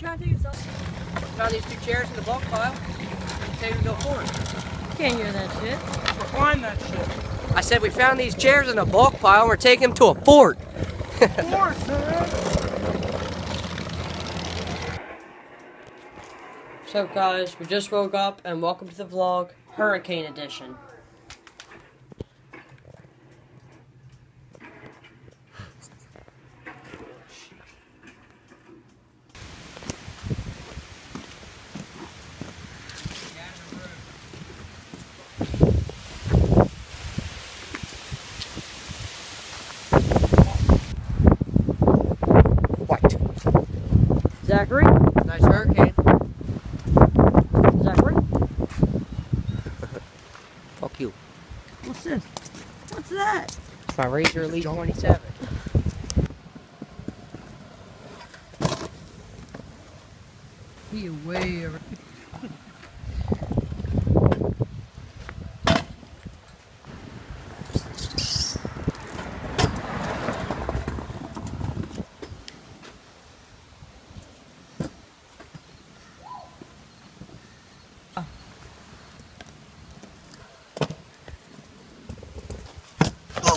Found these two chairs in the bulk pile. Take to go forward. Can't hear that shit. We're Find that shit. I said we found these chairs in a bulk pile and we're taking them to a fort. fort, up, guys, we just woke up and welcome to the vlog, Hurricane Edition. Zachary? Nice hurricane. Zachary? Fuck you. What's this? What's that? My Razor Elite 27. He way over.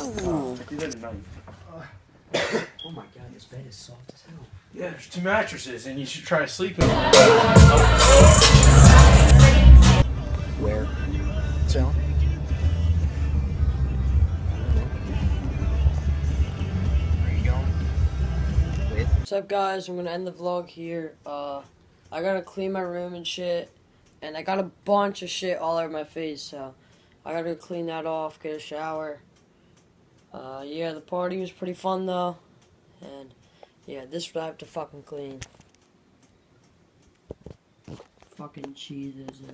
Oh my god, this bed is soft as hell. Yeah, there's two mattresses, and you should try sleeping. Where? So? Where you going? With? What's up, guys? I'm gonna end the vlog here. Uh, I gotta clean my room and shit, and I got a bunch of shit all over my face, so I gotta clean that off, get a shower. Uh, yeah, the party was pretty fun though, and yeah, this I have to fucking clean. Fucking cheeses. Uh.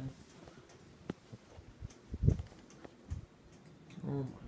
Oh my